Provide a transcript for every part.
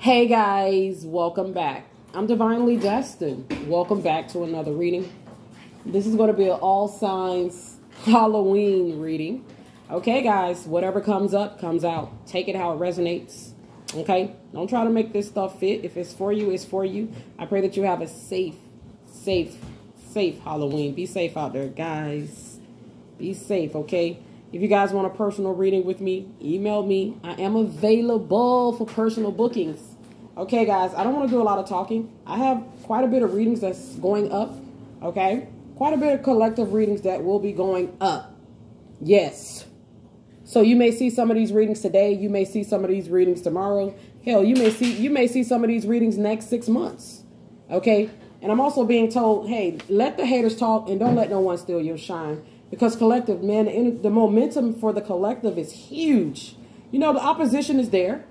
Hey guys, welcome back. I'm Divinely Destined. Welcome back to another reading. This is going to be an all signs Halloween reading. Okay, guys, whatever comes up, comes out. Take it how it resonates. Okay? Don't try to make this stuff fit. If it's for you, it's for you. I pray that you have a safe, safe, safe Halloween. Be safe out there, guys. Be safe, okay? If you guys want a personal reading with me, email me. I am available for personal bookings. Okay, guys, I don't want to do a lot of talking. I have quite a bit of readings that's going up. Okay? Quite a bit of collective readings that will be going up. Yes. So you may see some of these readings today. You may see some of these readings tomorrow. Hell, you may see you may see some of these readings next six months. Okay? And I'm also being told, hey, let the haters talk and don't let no one steal your shine. Because collective, man, the momentum for the collective is huge. You know, the opposition is there.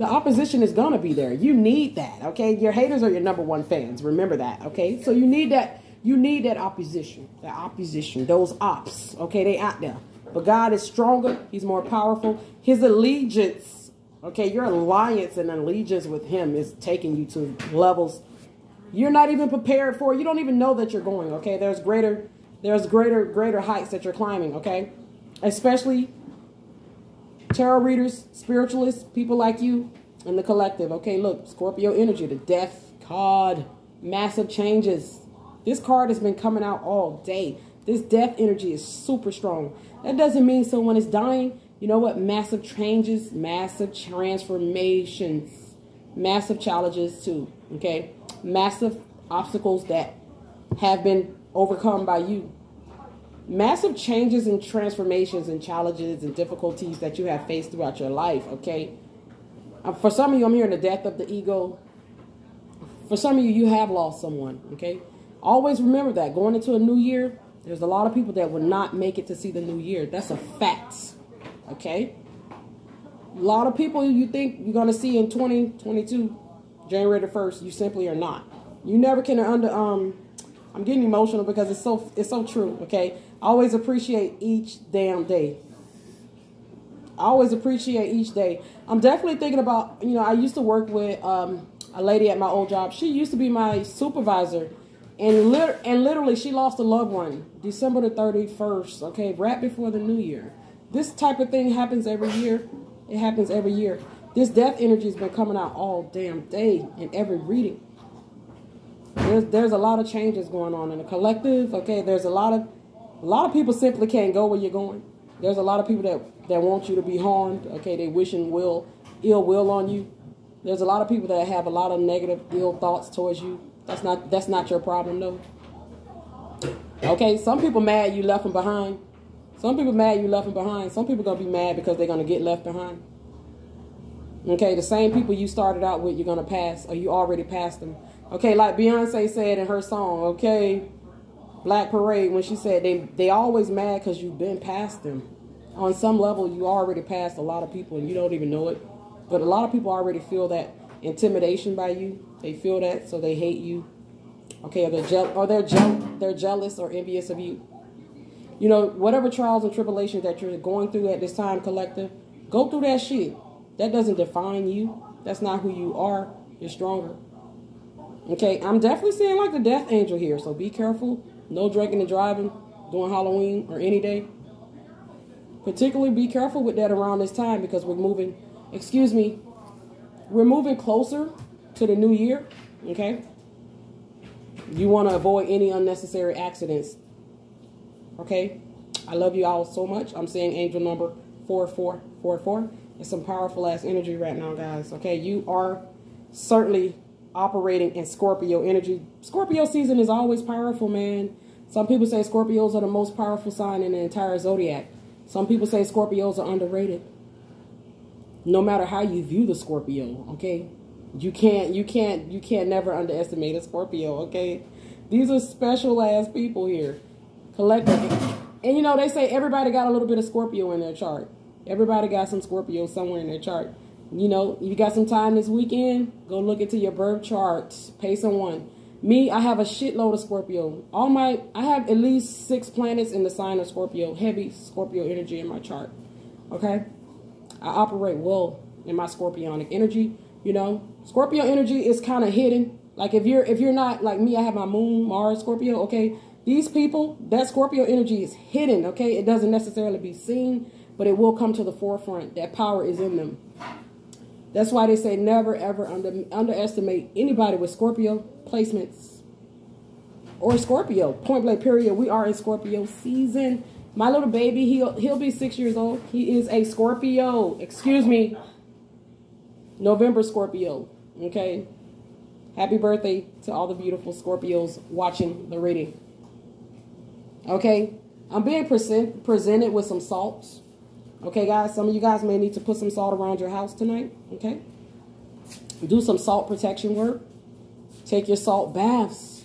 The opposition is going to be there. You need that, okay? Your haters are your number one fans. Remember that, okay? So you need that. You need that opposition. That opposition. Those ops, okay? They out there. But God is stronger. He's more powerful. His allegiance, okay? Your alliance and allegiance with him is taking you to levels you're not even prepared for. You don't even know that you're going, okay? There's greater there's greater greater heights that you're climbing, okay? Especially tarot readers, spiritualists, people like you in the collective. Okay, look, Scorpio energy, the death card, massive changes. This card has been coming out all day. This death energy is super strong. That doesn't mean someone is dying. You know what? Massive changes, massive transformations, massive challenges too. Okay, massive obstacles that have been overcome by you. Massive changes and transformations and challenges and difficulties that you have faced throughout your life, okay? Uh, for some of you, I'm hearing the death of the ego. For some of you, you have lost someone, okay? Always remember that. Going into a new year, there's a lot of people that will not make it to see the new year. That's a fact, okay? A lot of people you think you're going to see in 2022, January the 1st, you simply are not. You never can under um I'm getting emotional because it's so it's so true, okay? Always appreciate each damn day. I always appreciate each day. I'm definitely thinking about, you know, I used to work with um, a lady at my old job. She used to be my supervisor. And, lit and literally, she lost a loved one December the 31st, okay, right before the new year. This type of thing happens every year. It happens every year. This death energy has been coming out all damn day in every reading. There's there's a lot of changes going on in the collective. Okay, there's a lot of a lot of people simply can't go where you're going. There's a lot of people that that want you to be harmed. Okay, they wishing will ill will on you. There's a lot of people that have a lot of negative ill thoughts towards you. That's not that's not your problem though. Okay, some people mad you left them behind. Some people mad you left them behind. Some people gonna be mad because they're gonna get left behind. Okay, the same people you started out with, you're gonna pass, or you already passed them. Okay, like Beyonce said in her song, okay, Black Parade, when she said they they always mad because you've been past them. On some level, you already passed a lot of people and you don't even know it. But a lot of people already feel that intimidation by you. They feel that, so they hate you. Okay, or they're je- or they're je- they're jealous or envious of you. You know, whatever trials and tribulations that you're going through at this time, collective, go through that shit. That doesn't define you. That's not who you are. You're stronger. Okay, I'm definitely seeing like the death angel here, so be careful. No drinking and driving during Halloween or any day. Particularly be careful with that around this time because we're moving, excuse me, we're moving closer to the new year, okay? You want to avoid any unnecessary accidents, okay? I love you all so much. I'm seeing angel number 4444. It's some powerful ass energy right now, guys, okay? You are certainly operating in Scorpio energy. Scorpio season is always powerful, man. Some people say Scorpios are the most powerful sign in the entire zodiac. Some people say Scorpios are underrated. No matter how you view the Scorpio, okay? You can't you can't you can't never underestimate a Scorpio, okay? These are special ass people here. Collective. And you know, they say everybody got a little bit of Scorpio in their chart. Everybody got some Scorpio somewhere in their chart. You know, you got some time this weekend, go look into your birth charts, pay someone. Me, I have a shitload of Scorpio. All my, I have at least six planets in the sign of Scorpio, heavy Scorpio energy in my chart. Okay? I operate well in my scorpionic energy. You know, Scorpio energy is kind of hidden. Like if you're if you're not like me, I have my moon, Mars, Scorpio, okay? These people, that Scorpio energy is hidden, okay? It doesn't necessarily be seen, but it will come to the forefront. That power is in them. That's why they say never ever under, underestimate anybody with Scorpio placements or Scorpio. Point blank period. We are in Scorpio season. My little baby, he'll he'll be six years old. He is a Scorpio. Excuse me. November Scorpio. Okay. Happy birthday to all the beautiful Scorpios watching the reading. Okay. I'm being present, presented with some salts. Okay, guys. Some of you guys may need to put some salt around your house tonight. Okay. Do some salt protection work. Take your salt baths.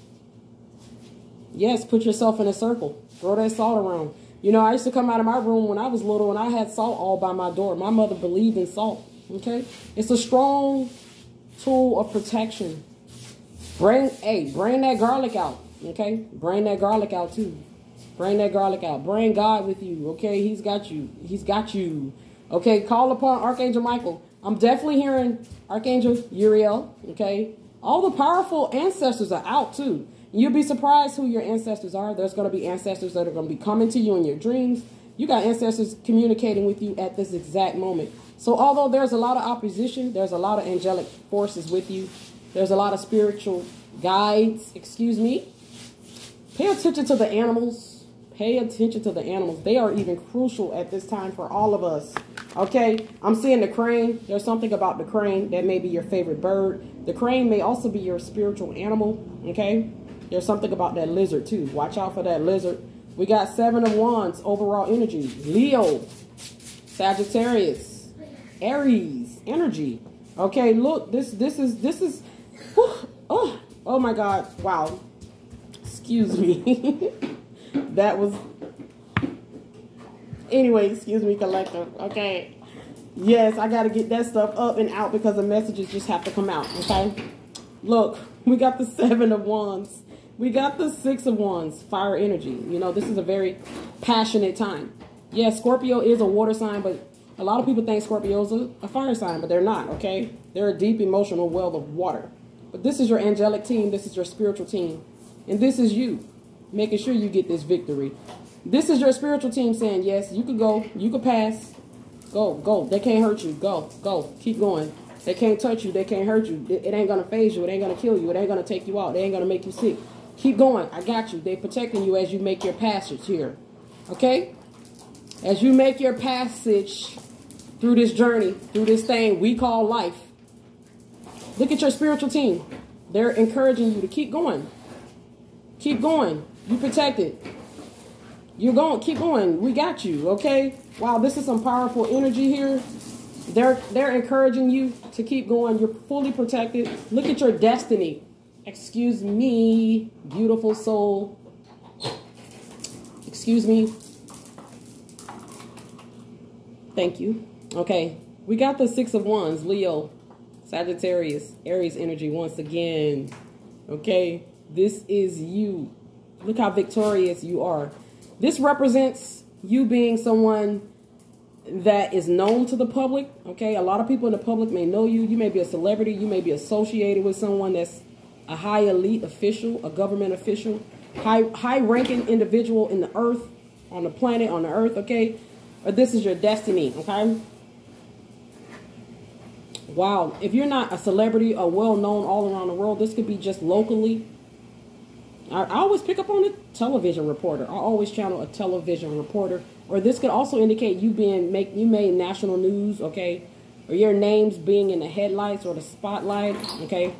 Yes, put yourself in a circle. Throw that salt around. You know, I used to come out of my room when I was little and I had salt all by my door. My mother believed in salt. Okay? It's a strong tool of protection. Bring, hey, bring that garlic out. Okay? Bring that garlic out too. Bring that garlic out. Bring God with you. Okay? He's got you. He's got you. Okay? Call upon Archangel Michael. I'm definitely hearing Archangel Uriel. Okay? All the powerful ancestors are out too. You'll be surprised who your ancestors are. There's going to be ancestors that are going to be coming to you in your dreams. You got ancestors communicating with you at this exact moment. So although there's a lot of opposition, there's a lot of angelic forces with you. There's a lot of spiritual guides, excuse me. Pay attention to the animals. Pay attention to the animals. They are even crucial at this time for all of us. Okay, I'm seeing the crane. There's something about the crane that may be your favorite bird. The crane may also be your spiritual animal. Okay, there's something about that lizard too. Watch out for that lizard. We got seven of wands, overall energy. Leo, Sagittarius, Aries, energy. Okay, look, this this is this is oh oh my god, wow. Excuse me. that was anyway, excuse me, collective. Okay. Yes, I gotta get that stuff up and out because the messages just have to come out. Okay. Look, we got the seven of wands. We got the Six of Wands, fire energy. You know, this is a very passionate time. Yes, yeah, Scorpio is a water sign, but a lot of people think Scorpio's a, a fire sign, but they're not, okay? They're a deep emotional well of water. But this is your angelic team. This is your spiritual team. And this is you making sure you get this victory. This is your spiritual team saying, yes, you could go. You could pass. Go, go. They can't hurt you. Go, go. Keep going. They can't touch you. They can't hurt you. It, it ain't going to faze you. It ain't going to kill you. It ain't going to take you out. They ain't going to make you sick. Keep going. I got you. They're protecting you as you make your passage here. Okay? As you make your passage through this journey, through this thing we call life, look at your spiritual team. They're encouraging you to keep going. Keep going. You protected. You're going. Keep going. We got you. Okay? Wow, this is some powerful energy here. They're they're encouraging you to keep going. You're fully protected. Look at your destiny. Excuse me, beautiful soul. Excuse me. Thank you. Okay, we got the Six of Wands, Leo, Sagittarius, Aries energy once again. Okay, this is you. Look how victorious you are. This represents you being someone that is known to the public. Okay, a lot of people in the public may know you. You may be a celebrity. You may be associated with someone that's a high elite official, a government official, high high ranking individual in the earth, on the planet, on the earth, okay? Or this is your destiny, okay? Wow, if you're not a celebrity or well known all around the world, this could be just locally. I, I always pick up on a television reporter. I always channel a television reporter. Or this could also indicate you being make you made national news, okay? Or your names being in the headlights or the spotlight, okay?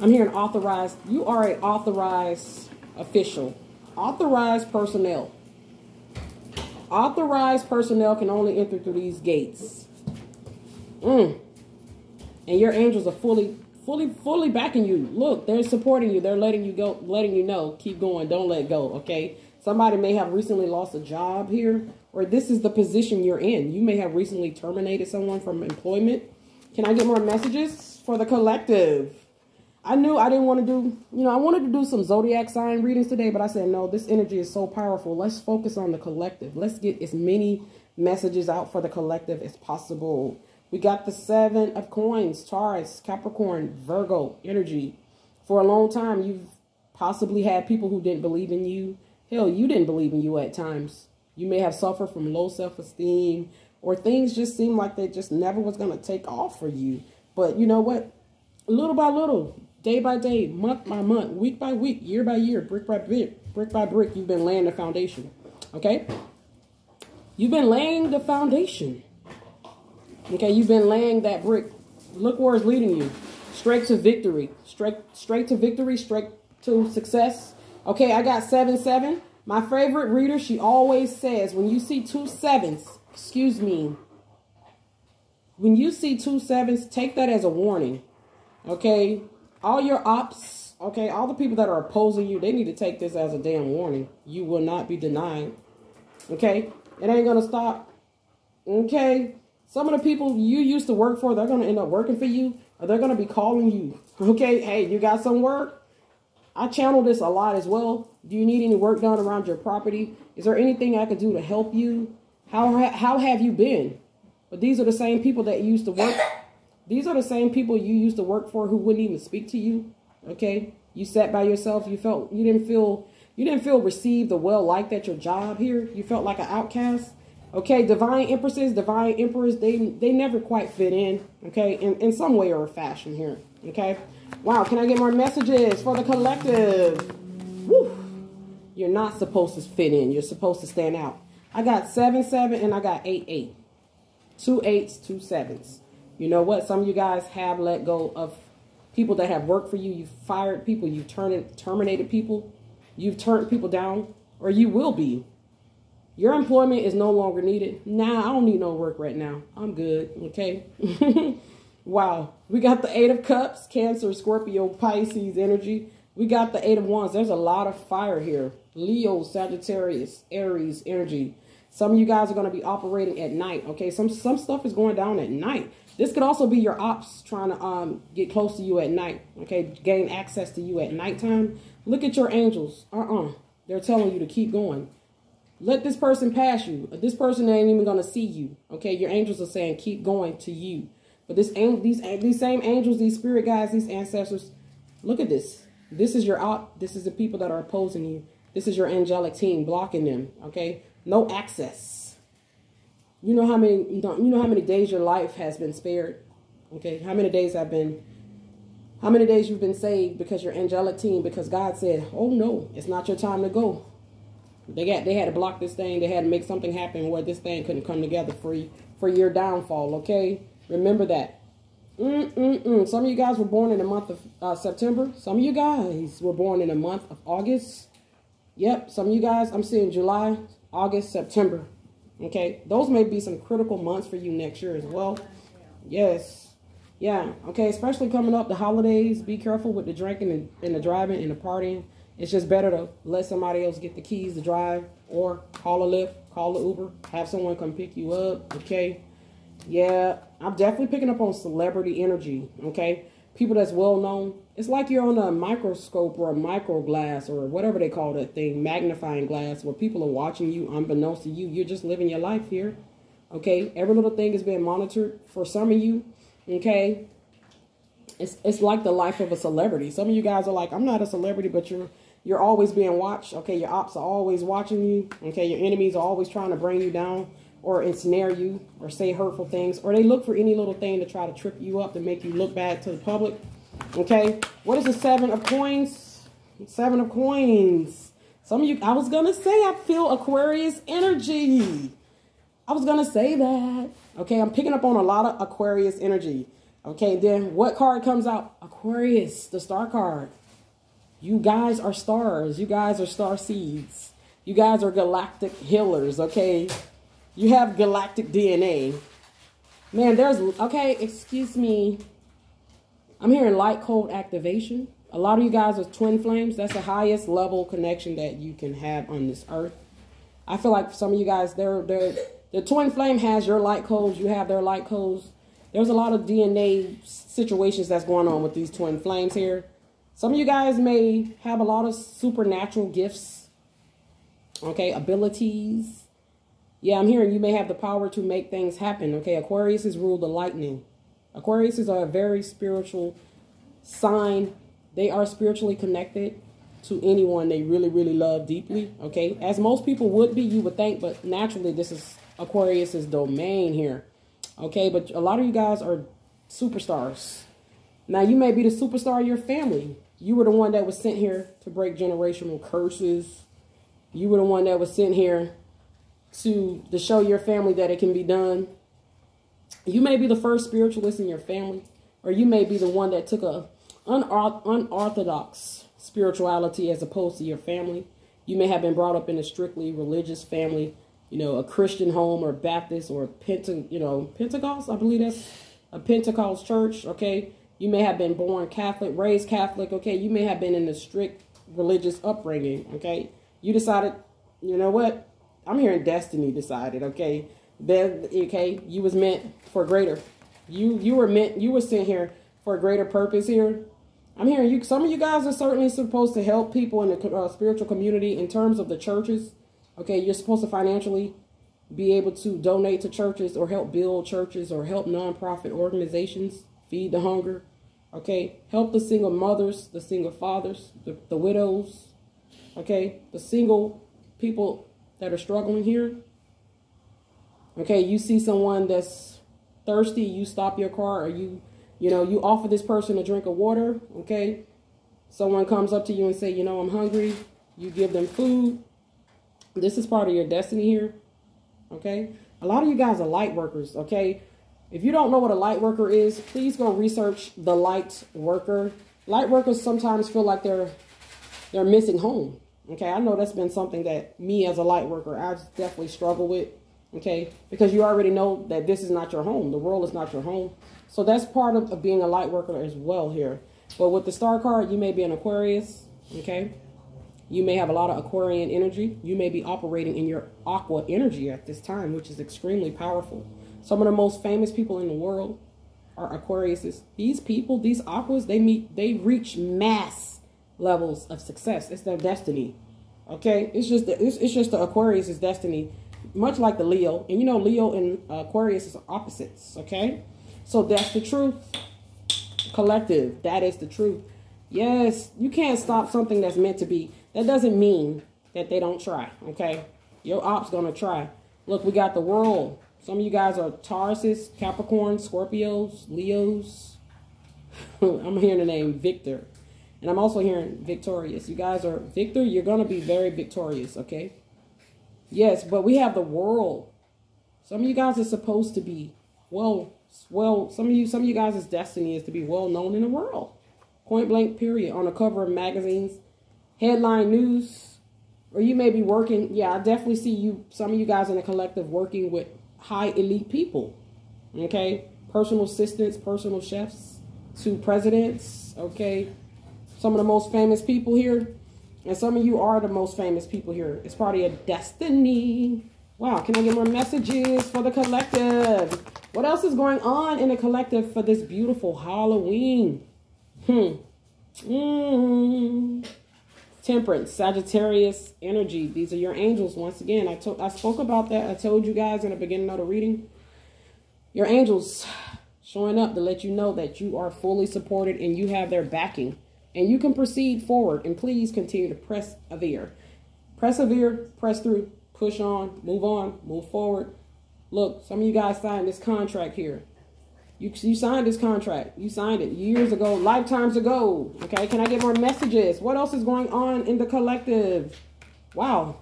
I'm hearing authorized. You are an authorized official. Authorized personnel. Authorized personnel can only enter through these gates. Mm. And your angels are fully, fully, fully backing you. Look, they're supporting you. They're letting you go, letting you know, keep going. Don't let go, okay? Somebody may have recently lost a job here, or this is the position you're in. You may have recently terminated someone from employment. Can I get more messages for the collective? I knew I didn't want to do, you know, I wanted to do some zodiac sign readings today, but I said, no, this energy is so powerful. Let's focus on the collective. Let's get as many messages out for the collective as possible. We got the seven of coins, Taurus, Capricorn, Virgo energy. For a long time, you've possibly had people who didn't believe in you. Hell, you didn't believe in you at times. You may have suffered from low self-esteem or things just seemed like they just never was going to take off for you. But you know what? Little by little, day by day, month by month, week by week, year by year, brick by brick, brick by brick, you've been laying the foundation. Okay? You've been laying the foundation. Okay, you've been laying that brick. Look where it's leading you. Straight to victory. Straight straight to victory, straight to success. Okay, I got 7-7. My favorite reader, she always says, when you see two sevens, excuse me, when you see two sevens, take that as a warning. Okay, all your ops, okay, all the people that are opposing you, they need to take this as a damn warning. You will not be denied. Okay, it ain't gonna stop. Okay, some of the people you used to work for, they're going to end up working for you, or they're going to be calling you. Okay, hey, you got some work? I channel this a lot as well. Do you need any work done around your property? Is there anything I could do to help you? How, how have you been? But these are the same people that used to work. These are the same people you used to work for who wouldn't even speak to you. Okay, you sat by yourself. You felt you didn't feel you didn't feel received or well liked at your job here. You felt like an outcast. Okay, divine empresses, divine emperors, they they never quite fit in, okay, in, in some way or fashion here, okay? Wow, can I get more messages for the collective? Woo. You're not supposed to fit in. You're supposed to stand out. I got 7, 7, and I got 8, 8. Two eights, two sevens. You know what? Some of you guys have let go of people that have worked for you. You've fired people. You've turned, terminated people. You've turned people down. Or you will be. Your employment is no longer needed. Nah, I don't need no work right now. I'm good. Okay. wow. We got the Eight of Cups, Cancer, Scorpio, Pisces energy. We got the Eight of Wands. There's a lot of fire here. Leo, Sagittarius, Aries energy. Some of you guys are going to be operating at night. Okay. Some, some stuff is going down at night. This could also be your ops trying to um, get close to you at night. Okay. Gain access to you at nighttime. Look at your angels. Uh-uh. They're telling you to keep going. Let this person pass you. This person ain't even going to see you. Okay, your angels are saying keep going to you. But this these these same angels, these spirit guides, these ancestors, look at this. This is your out. This is the people that are opposing you. This is your angelic team blocking them. Okay, no access. You know how many you don't you know how many days your life has been spared. Okay, how many days have been how many days you've been saved because your angelic team, because God said, oh no, it's not your time to go. They got they had to block this thing. They had to make something happen where this thing couldn't come together for you, for your downfall. Okay, remember that. Mm mm mm. Some of you guys were born in the month of uh, September. Some of you guys were born in the month of August. Yep. Some of you guys, I'm seeing July, August, September. Okay, those may be some critical months for you next year as well. Yes. Yeah. Okay. Especially coming up the holidays. Be careful with the drinking and, and the driving and the partying. It's just better to let somebody else get the keys to drive or call a Lyft, call the Uber, have someone come pick you up, okay? Yeah, I'm definitely picking up on celebrity energy, okay? People that's well known. It's like you're on a microscope or a micro glass or whatever they call that thing, magnifying glass, where people are watching you unbeknownst to you. You're just living your life here, okay? Every little thing is being monitored for some of you, okay? It's, it's like the life of a celebrity. Some of you guys are like, I'm not a celebrity, but you're you're always being watched. Okay, your ops are always watching you. Okay, your enemies are always trying to bring you down or ensnare you or say hurtful things. Or they look for any little thing to try to trip you up to make you look bad to the public. Okay, what is the seven of coins? Seven of coins. Some of you, I was going to say I feel Aquarius energy. I was going to say that. Okay, I'm picking up on a lot of Aquarius energy. Okay, then what card comes out? Aquarius, the star card. You guys are stars. You guys are star seeds. You guys are galactic healers, okay? You have galactic DNA. Man, there's, okay, excuse me. I'm hearing light code activation. A lot of you guys are twin flames. That's the highest level connection that you can have on this earth. I feel like some of you guys, they're, they're, the twin flame has your light codes. You have their light codes. There's a lot of DNA situations that's going on with these twin flames here. Some of you guys may have a lot of supernatural gifts, okay, abilities. Yeah, I'm hearing you may have the power to make things happen. Okay, Aquarius is ruled the lightning. Aquarius is a very spiritual sign. They are spiritually connected to anyone they really, really love deeply. Okay, as most people would be, you would think, but naturally, this is Aquarius's domain here. Okay, but a lot of you guys are superstars. Now, you may be the superstar of your family. You were the one that was sent here to break generational curses. You were the one that was sent here to, to show your family that it can be done. You may be the first spiritualist in your family, or you may be the one that took a unorthodox spirituality as opposed to your family. You may have been brought up in a strictly religious family, you know, a Christian home or Baptist or Pente, you know, Pentecost, I believe that's a Pentecost church, okay? You may have been born Catholic, raised Catholic, okay? You may have been in a strict religious upbringing, okay? You decided, you know what? I'm hearing destiny decided, okay? That okay, you was meant for greater. You you were meant you were sent here for a greater purpose here. I'm hearing you. Some of you guys are certainly supposed to help people in the uh, spiritual community in terms of the churches. Okay, you're supposed to financially be able to donate to churches or help build churches or help nonprofit organizations feed the hunger. Okay, help the single mothers, the single fathers, the, the widows. Okay, the single people that are struggling here. Okay, you see someone that's thirsty, you stop your car or you, you know, you offer this person a drink of water. Okay, someone comes up to you and say, you know, I'm hungry. You give them food. This is part of your destiny here. Okay, a lot of you guys are light workers. Okay, if you don't know what a light worker is, please go research the light worker. Light workers sometimes feel like they're they're missing home. Okay, I know that's been something that me as a light worker, I definitely struggle with. Okay, because you already know that this is not your home. The world is not your home. So that's part of, of being a light worker as well here. But with the star card, you may be an Aquarius. Okay, you may have a lot of Aquarian energy. You may be operating in your aqua energy at this time, which is extremely powerful. Some of the most famous people in the world are Aquariuses. These people, these aquas, they meet, they reach mass levels of success. It's their destiny. Okay, it's just the, it's, it's just the Aquarius's destiny, much like the Leo. And you know, Leo and Aquarius is opposites. Okay, so that's the truth. Collective, that is the truth. Yes, you can't stop something that's meant to be. That doesn't mean that they don't try. Okay, your op's gonna try. Look, we got the world some of you guys are Tauruses, Capricorn, Scorpios, Leos. I'm hearing the name Victor. And I'm also hearing victorious. You guys are Victor, you're going to be very victorious, okay? Yes, but we have the world. Some of you guys are supposed to be well, well, some of you some of you guys' destiny is to be well known in the world. Point blank period on the cover of magazines, headline news, or you may be working. Yeah, I definitely see you some of you guys in a collective working with high elite people. Okay? Personal assistants, personal chefs, to presidents, okay? Some of the most famous people here. And some of you are the most famous people here. It's part of your destiny. Wow, can I get more messages for the collective? What else is going on in the collective for this beautiful Halloween? Hmm. Mm. Temperance, Sagittarius energy. These are your angels. Once again, I told I spoke about that. I told you guys in the beginning of the reading. Your angels showing up to let you know that you are fully supported and you have their backing. And you can proceed forward. And please continue to press persevere. Persevere, press through, push on, move on, move forward. Look, some of you guys signed this contract here. You, you signed this contract. You signed it years ago, lifetimes ago. Okay, can I get more messages? What else is going on in the collective? Wow.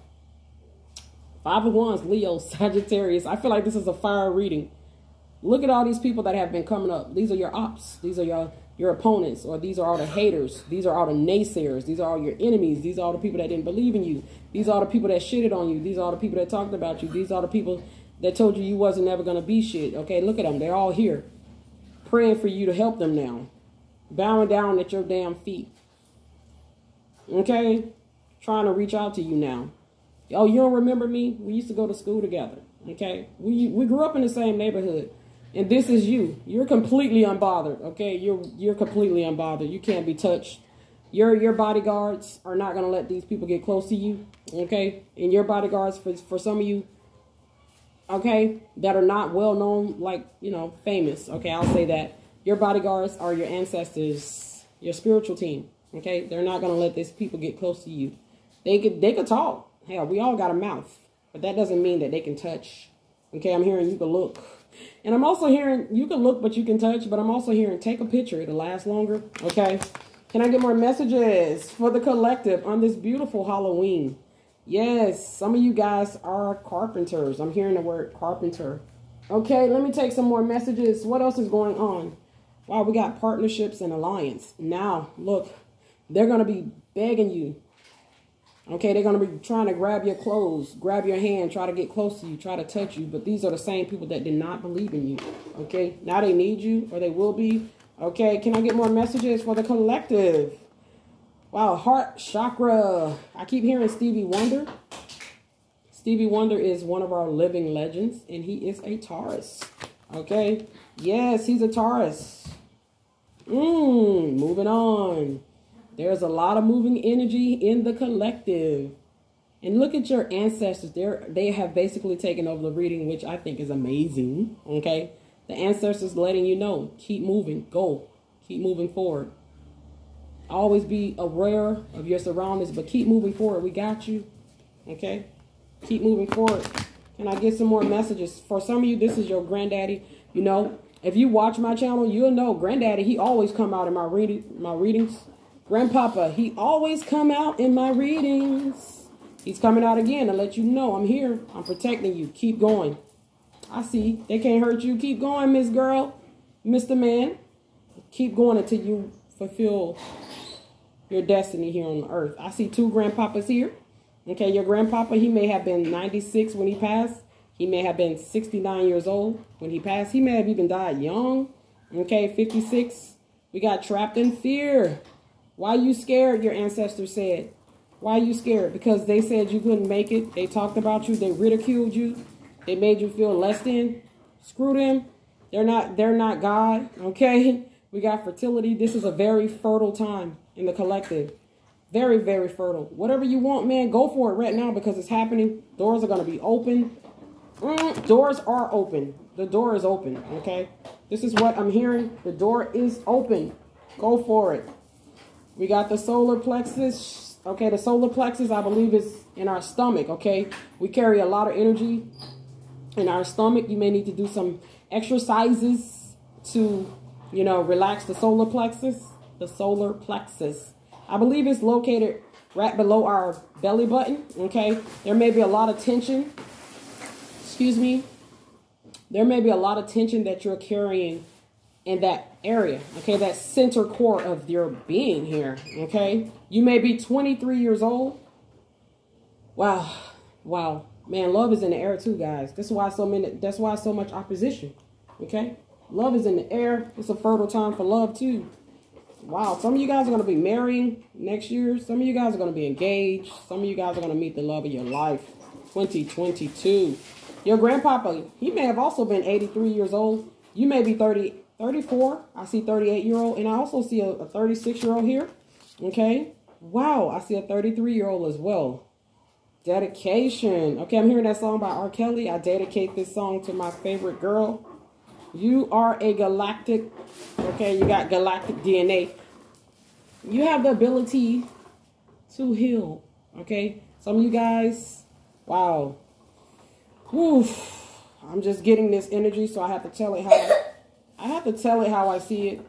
Five of Wands, Leo, Sagittarius. I feel like this is a fire reading. Look at all these people that have been coming up. These are your ops. These are your, your opponents. Or these are all the haters. These are all the naysayers. These are all your enemies. These are all the people that didn't believe in you. These are all the people that shitted on you. These are all the people that talked about you. These are the people that told you you wasn't ever going to be shit. Okay, look at them. They're all here praying for you to help them now. Bowing down at your damn feet. Okay? Trying to reach out to you now. Oh, you don't remember me? We used to go to school together. Okay? We we grew up in the same neighborhood. And this is you. You're completely unbothered. Okay? You're you're completely unbothered. You can't be touched. Your your bodyguards are not gonna let these people get close to you. Okay? And your bodyguards for for some of you, okay, that are not well known, like, you know, famous. Okay, I'll say that. Your bodyguards are your ancestors, your spiritual team. Okay, they're not going to let these people get close to you. They could, they could talk. Hell, we all got a mouth, but that doesn't mean that they can touch. Okay, I'm hearing you can look. And I'm also hearing you can look, but you can touch. But I'm also hearing take a picture. It'll last longer. Okay. Can I get more messages for the collective on this beautiful Halloween? Yes, some of you guys are carpenters. I'm hearing the word carpenter. Okay, let me take some more messages. What else is going on? Wow, we got partnerships and alliance. Now, look, they're going to be begging you. Okay, they're going to be trying to grab your clothes, grab your hand, try to get close to you, try to touch you. But these are the same people that did not believe in you. Okay, now they need you or they will be. Okay, can I get more messages for the collective? Wow, heart chakra. I keep hearing Stevie Wonder. Stevie Wonder is one of our living legends, and he is a Taurus. Okay, yes, he's a Taurus. Mmm, moving on. There's a lot of moving energy in the collective. And look at your ancestors. They're, they have basically taken over the reading, which I think is amazing. Okay. The ancestors letting you know, keep moving, go, keep moving forward. Always be aware of your surroundings, but keep moving forward. We got you. Okay? Keep moving forward. Can I get some more messages? For some of you, this is your granddaddy. You know, if you watch my channel, you'll know granddaddy, he always come out in my reading my readings. Grandpapa, he always come out in my readings. He's coming out again to let you know I'm here. I'm protecting you. Keep going. I see. They can't hurt you. Keep going, Miss Girl, Mr. Man. Keep going until you fulfill your destiny here on earth. I see two grandpapas here. Okay, your grandpapa, he may have been 96 when he passed. He may have been 69 years old when he passed. He may have even died young. Okay, 56. We got trapped in fear. Why you scared, your ancestors said. Why you scared? Because they said you couldn't make it. They talked about you. They ridiculed you. They made you feel less than. Screw them. They're not, they're not God. Okay. We got fertility. This is a very fertile time in the collective. Very, very fertile. Whatever you want, man, go for it right now because it's happening. Doors are going to be open. Mm, doors are open. The door is open, okay? This is what I'm hearing. The door is open. Go for it. We got the solar plexus. Okay, the solar plexus, I believe, is in our stomach, okay? We carry a lot of energy in our stomach. You may need to do some exercises to, you know, relax the solar plexus. The solar plexus. I believe it's located right below our belly button, okay? There may be a lot of tension. Excuse me. There may be a lot of tension that you're carrying in that area, okay? That center core of your being here, okay? You may be 23 years old. Wow. Wow. Man, love is in the air too, guys. That's why so many that's why so much opposition. Okay? Love is in the air. It's a fertile time for love too. Wow, some of you guys are going to be marrying next year. Some of you guys are going to be engaged. Some of you guys are going to meet the love of your life. 2022. Your grandpapa, he may have also been 83 years old. You may be 30, 34. I see 38 year old. And I also see a, a 36 year old here. Okay. Wow, I see a 33 year old as well. Dedication. Okay, I'm hearing that song by R. Kelly. I dedicate this song to my favorite girl. You are a galactic, okay, you got galactic DNA. You have the ability to heal, okay? Some of you guys, wow. Oof. I'm just getting this energy, so I have to tell it how I have to tell it how I see it.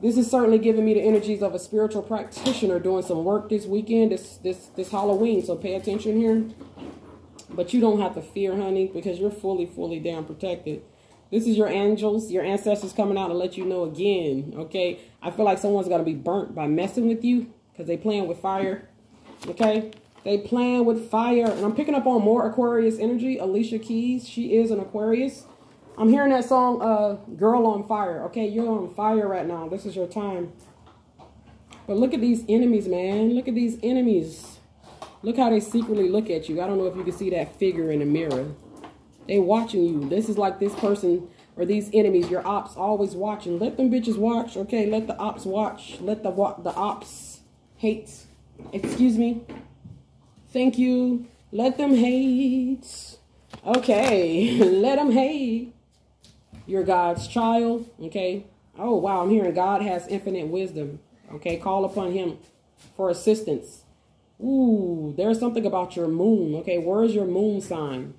This is certainly giving me the energies of a spiritual practitioner doing some work this weekend, this this this Halloween. So pay attention here. But you don't have to fear, honey, because you're fully, fully damn protected. This is your angels, your ancestors coming out to let you know again, okay? I feel like someone's going to be burnt by messing with you because they playing with fire, okay? They playing with fire. And I'm picking up on more Aquarius energy. Alicia Keys, she is an Aquarius. I'm hearing that song, uh, Girl on Fire. Okay, you're on fire right now. This is your time. But look at these enemies, man. Look at these enemies. Look how they secretly look at you. I don't know if you can see that figure in the mirror. They watching you. This is like this person or these enemies. Your ops always watching. Let them bitches watch. Okay, let the ops watch. Let the the ops hate. Excuse me. Thank you. Let them hate. Okay, let them hate. You're God's child. Okay. Oh, wow. I'm hearing God has infinite wisdom. Okay. Call upon him for assistance. Ooh, there's something about your moon. Okay. Where's your moon sign?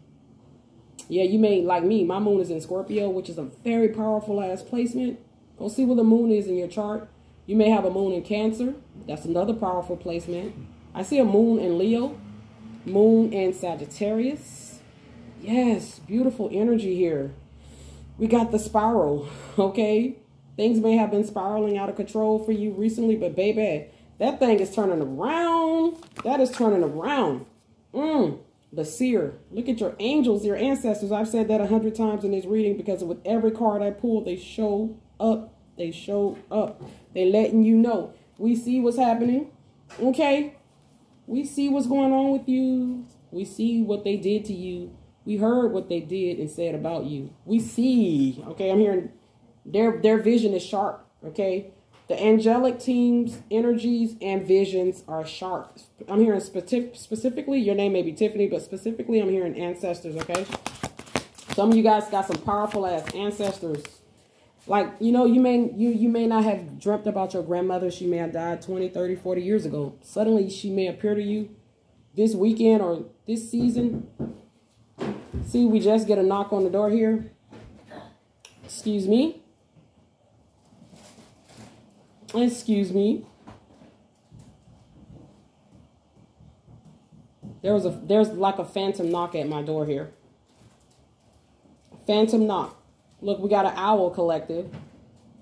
Yeah, you may, like me, my moon is in Scorpio, which is a very powerful ass placement. Go see where the moon is in your chart. You may have a moon in Cancer. That's another powerful placement. I see a moon in Leo, moon in Sagittarius. Yes, beautiful energy here. We got the spiral, okay? Things may have been spiraling out of control for you recently, but baby, that thing is turning around. That is turning around. Mmm the seer. Look at your angels, your ancestors. I've said that a hundred times in this reading because with every card I pull, they show up. They show up. They letting you know. We see what's happening. Okay? We see what's going on with you. We see what they did to you. We heard what they did and said about you. We see. Okay, I'm hearing their their vision is sharp. Okay. The angelic team's energies and visions are sharp. I'm hearing specific, specifically, your name may be Tiffany, but specifically I'm hearing ancestors, okay? Some of you guys got some powerful ass ancestors. Like, you know, you may you you may not have dreamt about your grandmother. She may have died 20, 30, 40 years ago. Suddenly she may appear to you this weekend or this season. See, we just get a knock on the door here. Excuse me. Excuse me. There was a there's like a phantom knock at my door here. Phantom knock. Look, we got an owl collective.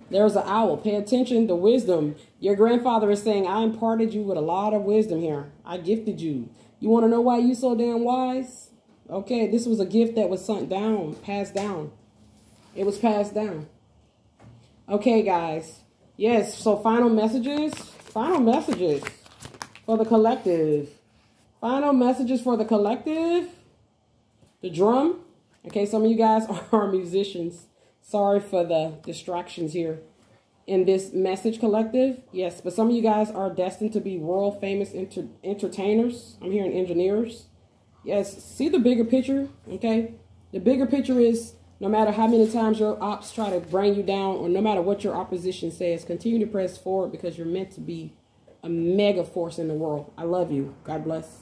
There's an owl. Pay attention to wisdom. Your grandfather is saying, I imparted you with a lot of wisdom here. I gifted you. You want to know why you so damn wise? Okay, this was a gift that was sent down, passed down. It was passed down. Okay, guys. Yes, so final messages. Final messages for the collective. Final messages for the collective. The drum. Okay, some of you guys are musicians. Sorry for the distractions here in this message collective. Yes, but some of you guys are destined to be world famous enter entertainers. I'm hearing engineers. Yes, see the bigger picture, okay? The bigger picture is no matter how many times your ops try to bring you down or no matter what your opposition says, continue to press forward because you're meant to be a mega force in the world. I love you. God bless.